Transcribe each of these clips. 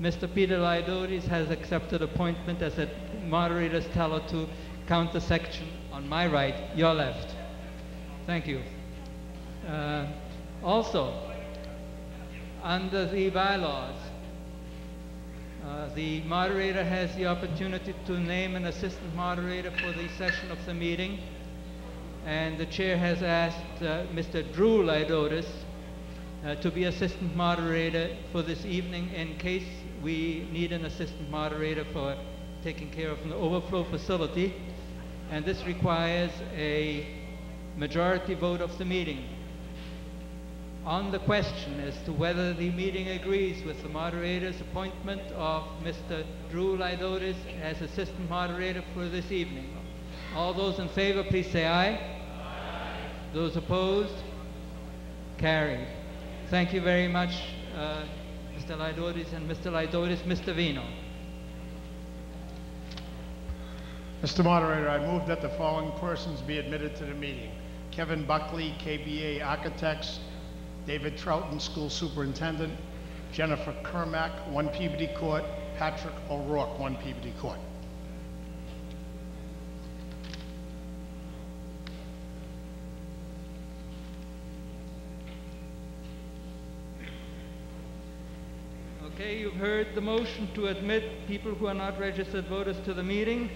Mr. Peter Laidotis has accepted appointment as a moderator's teller to count the section on my right, your left. Thank you. Uh, also, under the bylaws, uh, the moderator has the opportunity to name an assistant moderator for the session of the meeting. And the chair has asked uh, Mr. Drew Laidotis uh, to be assistant moderator for this evening in case we need an assistant moderator for taking care of an overflow facility. And this requires a majority vote of the meeting. On the question as to whether the meeting agrees with the moderator's appointment of Mr. Drew Laidotis as assistant moderator for this evening. All those in favor, please say aye. aye. Those opposed? Carried. Thank you very much, uh, Mr. Laidotis and Mr. Laidotis. Mr. Vino. Mr. Moderator, I move that the following persons be admitted to the meeting. Kevin Buckley, KBA Architects, David Troughton, School Superintendent, Jennifer Kermack, 1 Peabody Court, Patrick O'Rourke, 1 Peabody Court. Okay, you've heard the motion to admit people who are not registered voters to the meeting.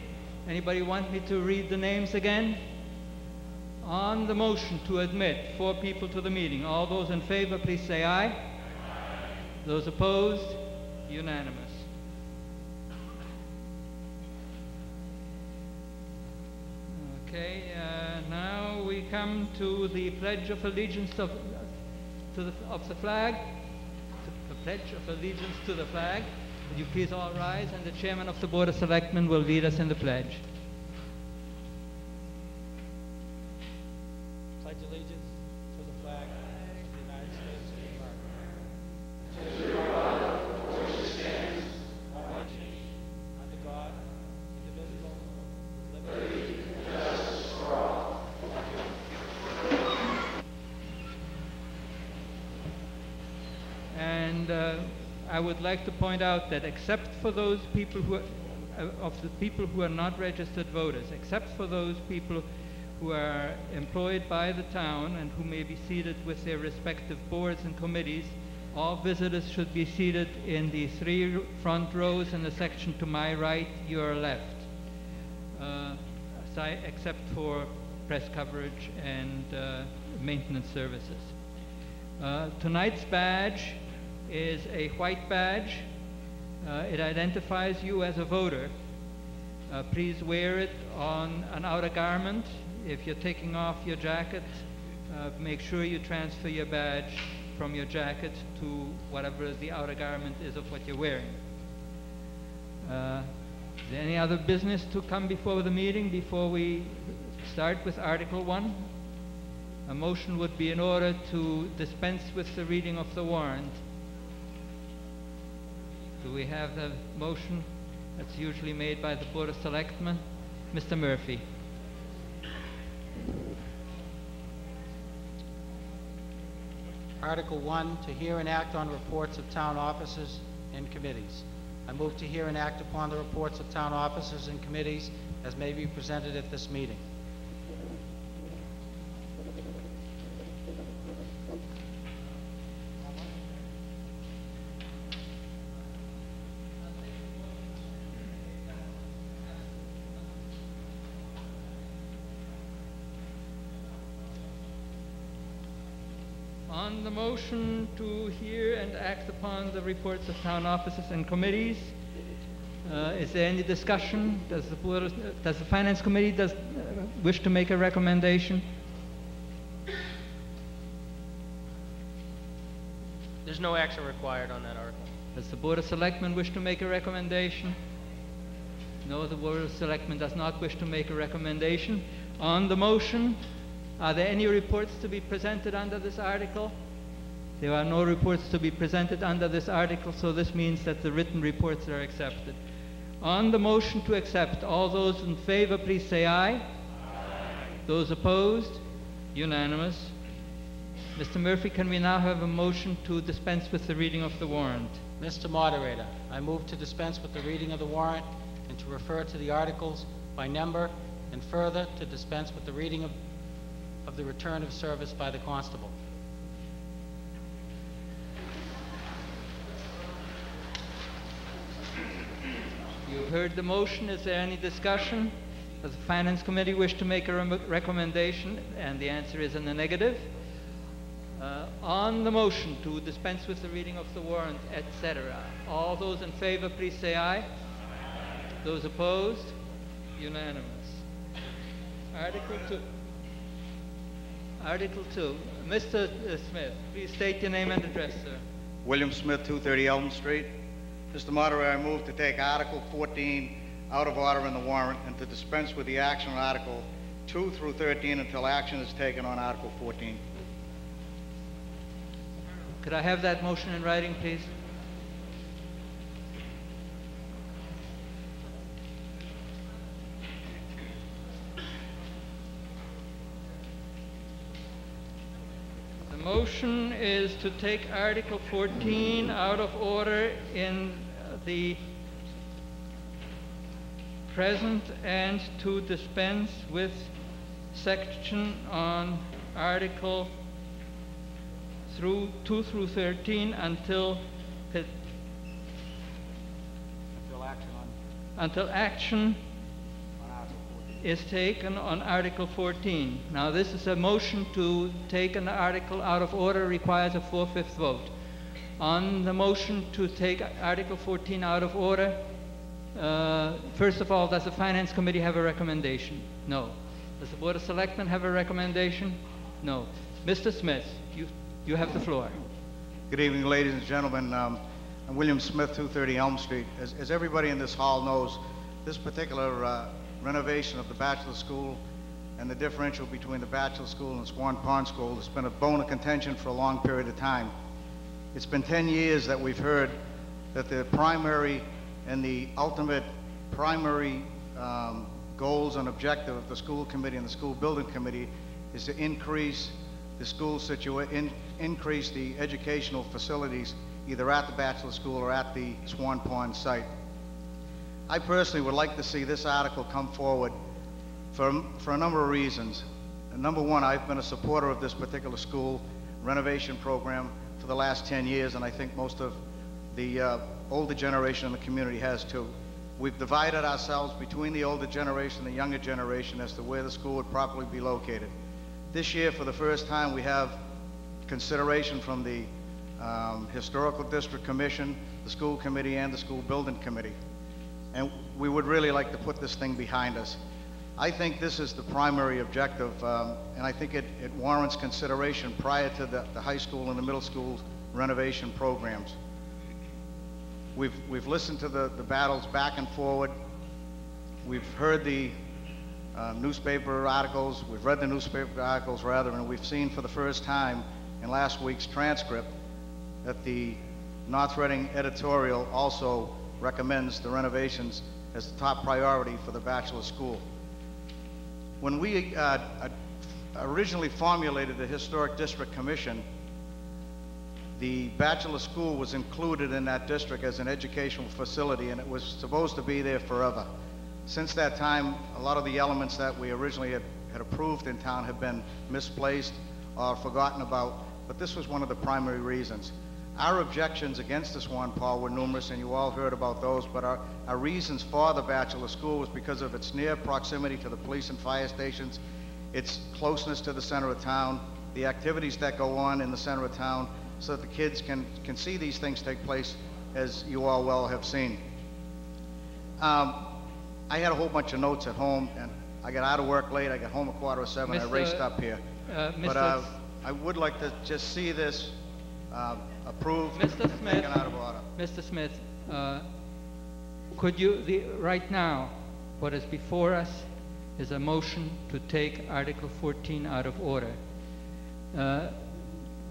Anybody want me to read the names again? On the motion to admit four people to the meeting, all those in favor, please say aye. aye. Those opposed, unanimous. Okay, uh, now we come to the Pledge of Allegiance of, to the, of the flag. Pledge of Allegiance to the flag. Would you please all rise, and the Chairman of the Board of Selectmen will lead us in the pledge I would like to point out that except for those people who are, uh, of the people who are not registered voters, except for those people who are employed by the town and who may be seated with their respective boards and committees, all visitors should be seated in the three front rows in the section to my right, your left, uh, except for press coverage and uh, maintenance services. Uh, tonight's badge is a white badge. Uh, it identifies you as a voter. Uh, please wear it on an outer garment. If you're taking off your jacket, uh, make sure you transfer your badge from your jacket to whatever the outer garment is of what you're wearing. Uh, is there any other business to come before the meeting before we start with Article 1? A motion would be in order to dispense with the reading of the warrant. Do we have the motion that's usually made by the Board of Selectmen? Mr. Murphy. Article 1, to hear and act on reports of town officers and committees. I move to hear and act upon the reports of town officers and committees as may be presented at this meeting. Motion to hear and act upon the reports of town offices and committees, uh, is there any discussion? Does the board, does the finance committee does, uh, wish to make a recommendation? There's no action required on that article. Does the board of selectmen wish to make a recommendation? No, the board of selectmen does not wish to make a recommendation. On the motion, are there any reports to be presented under this article? There are no reports to be presented under this article, so this means that the written reports are accepted. On the motion to accept, all those in favor, please say aye. aye. Those opposed? Unanimous. Mr. Murphy, can we now have a motion to dispense with the reading of the warrant? Mr. Moderator, I move to dispense with the reading of the warrant and to refer to the articles by number, and further, to dispense with the reading of, of the return of service by the constable. You've heard the motion. Is there any discussion? Does the Finance Committee wish to make a rem- recommendation? And the answer is in the negative. Uh, On the motion to dispense with the reading of the warrant, etc., all those in favor, please say aye. Those opposed? Unanimous. Article 2. Article 2. Mr. Smith, please state your name and address, sir. William Smith, 230 Elm Street. Mr. Moderator, I move to take Article 14 out of order in the warrant and to dispense with the action on Article 2 through 13 until action is taken on Article 14. Could I have that motion in writing, please? Motion is to take Article 14 out of order in the present and to dispense with section on Article through 2 through 13 until pe- Until action on. until action is taken on Article 14. Now, this is a motion to take an article out of order requires a four-fifths vote. On the motion to take Article 14 out of order, uh, first of all, does the Finance Committee have a recommendation? No. Does the Board of Selectmen have a recommendation? No. Mr. Smith, you, you have the floor. Good evening, ladies and gentlemen. Um, I'm William Smith, 230 Elm Street. As, as everybody in this hall knows, this particular uh, renovation of the Batchelder School and the differential between the Batchelder School and Swan Pond School has been a bone of contention for a long period of time. It's been 10 years that we've heard that the primary and the ultimate primary um, goals and objective of the school committee and the school building committee is to increase the school situa, in, increase the educational facilities either at the Batchelder school or at the Swan Pond site. I personally would like to see this article come forward for, for a number of reasons. And number one, I've been a supporter of this particular school renovation program for the last 10 years, and I think most of the uh, older generation in the community has too. We've divided ourselves between the older generation and the younger generation as to where the school would properly be located. This year, for the first time, we have consideration from the um, Historical District Commission, the school committee, and the school building committee. And we would really like to put this thing behind us. I think this is the primary objective, um, and I think it, it warrants consideration prior to the, the high school and the middle school renovation programs. We've, we've listened to the, the battles back and forward. We've heard the uh, newspaper articles, we've read the newspaper articles rather, and we've seen for the first time in last week's transcript that the North Reading editorial also recommends the renovations as the top priority for the Batchelder school. When we uh, uh, originally formulated the Historic District Commission, the Batchelder school was included in that district as an educational facility, and it was supposed to be there forever. Since that time, a lot of the elements that we originally had, had approved in town have been misplaced or forgotten about, but this was one of the primary reasons. Our objections against the Swan Pond were numerous, and you all heard about those, but our, our reasons for the Batchelder school was because of its near proximity to the police and fire stations, its closeness to the center of town, the activities that go on in the center of town, so that the kids can, can see these things take place, as you all well have seen. Um, I had a whole bunch of notes at home, and I got out of work late, I got home at quarter of seven, I raced up here. uh, But uh, I would like to just see this uh, approved, Mr. Smith. taken out of order. Mr. Smith, uh, could you, the, right now, what is before us is a motion to take Article 14 out of order. Uh,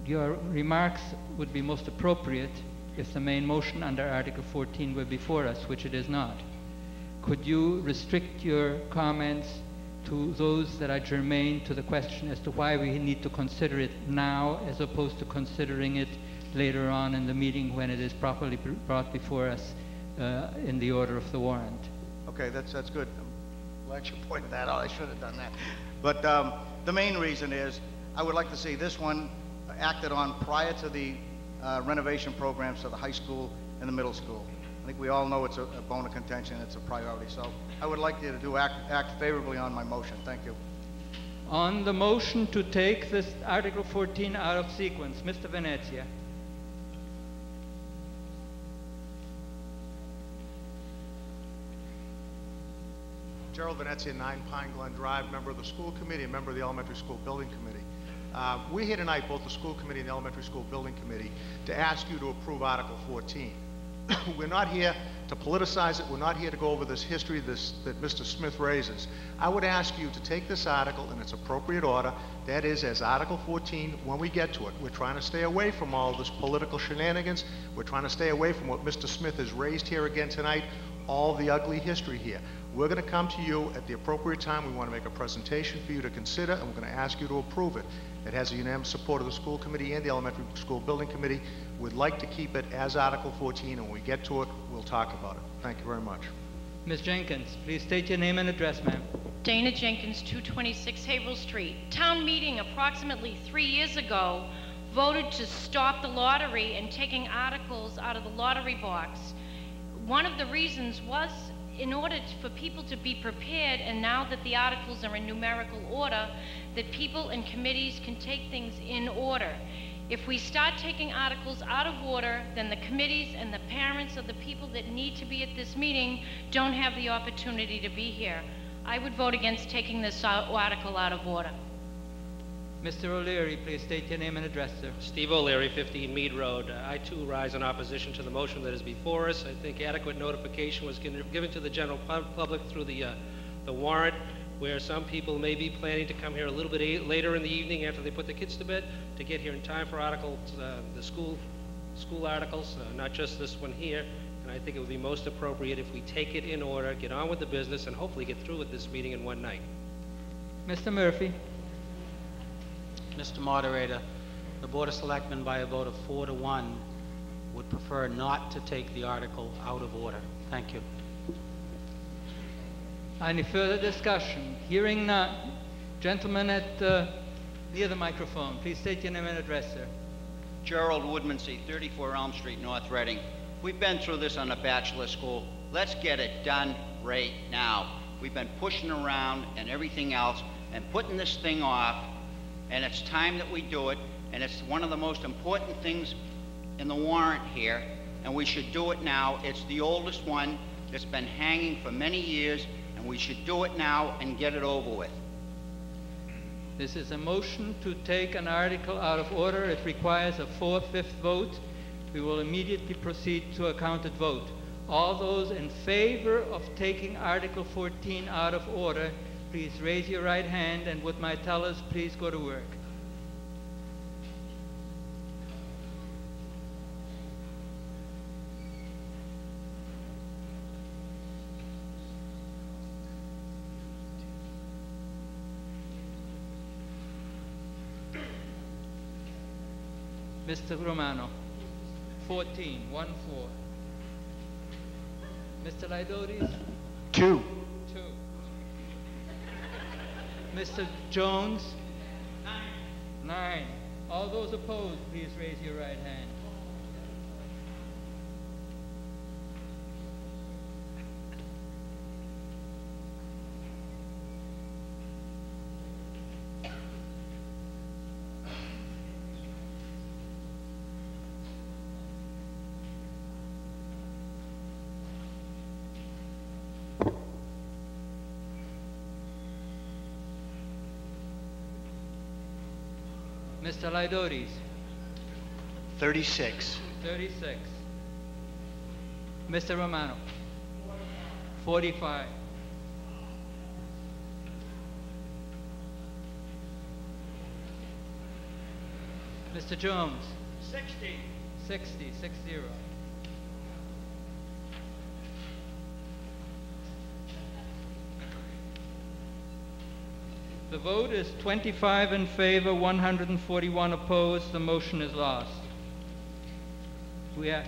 Your remarks would be most appropriate if the main motion under Article 14 were before us, which it is not. Could you restrict your comments to those that are germane to the question as to why we need to consider it now as opposed to considering it later on in the meeting when it is properly br- brought before us uh, in the order of the warrant. Okay, that's, that's good. I'm glad you pointed that out. I should have done that. But um, the main reason is, I would like to see this one acted on prior to the uh, renovation programs to the high school and the middle school. I think we all know it's a a bone of contention, it's a priority, so I would like you to do, act, act favorably on my motion. Thank you. On the motion to take this Article 14 out of sequence, Mr. Venezia. Gerald Venezia, 9 Pine Glen Drive, member of the school committee, member of the elementary school building committee. Uh, We're here tonight, both the school committee and the elementary school building committee, to ask you to approve Article 14. We're not here to politicize it, we're not here to go over this history this, that Mr. Smith raises. I would ask you to take this article in its appropriate order, that is, as Article 14, when we get to it. We're trying to stay away from all this political shenanigans, we're trying to stay away from what Mr. Smith has raised here again tonight, all the ugly history here. We're going to come to you at the appropriate time. We want to make a presentation for you to consider, and we're going to ask you to approve it. It has the unanimous support of the school committee and the elementary school building committee. We'd like to keep it as Article 14, and when we get to it, we'll talk about it. Thank you very much. Ms. Jenkins, please state your name and address, ma'am. Dana Jenkins, 226 Haverhill Street. Town meeting approximately three years ago voted to stop the lottery and taking articles out of the lottery box. One of the reasons was in order for people to be prepared, and now that the articles are in numerical order, that people and committees can take things in order. If we start taking articles out of order, then the committees and the parents of the people that need to be at this meeting don't have the opportunity to be here. I would vote against taking this uh, article out of order. Mr. O'Leary, please state your name and address, sir. Steve O'Leary, 15 Mead Road. Uh, I too rise in opposition to the motion that is before us. I think adequate notification was given given to the general public through the, uh, the warrant, where some people may be planning to come here a little bit later in the evening after they put the kids to bed, to get here in time for articles, uh, the school, school articles, uh, not just this one here. And I think it would be most appropriate if we take it in order, get on with the business, and hopefully get through with this meeting in one night. Mr. Murphy, Mr. Moderator, the Board of Selectmen, by a vote of four to one, would prefer not to take the article out of order. Thank you. any further discussion? Hearing none. Gentlemen at, uh, near the microphone, please state your name and address, sir. Gerald Woodmansee, 34 Elm Street, North Reading. We've been through this on a Batchelder school. Let's get it done right now. We've been pushing around and everything else and putting this thing off, and it's time that we do it, and it's one of the most important things in the warrant here, and we should do it now. It's the oldest one that's been hanging for many years, and we should do it now and get it over with. This is a motion to take an article out of order. It requires a four-fifth vote. We will immediately proceed to a counted vote. All those in favor of taking Article 14 out of order, please raise your right hand, and with my tellers, please go to work. Mr. Romano, 14, 1 4. Mr. Lydotis, 2. Mr. Jones, 9. All those opposed, please raise your right hand. Mr. Lydotis, 36. 36. Mr. Romano, 45. Mr. Jones, 60. 60, 60. The vote is 25 in favor, 141 opposed. The motion is lost. We have,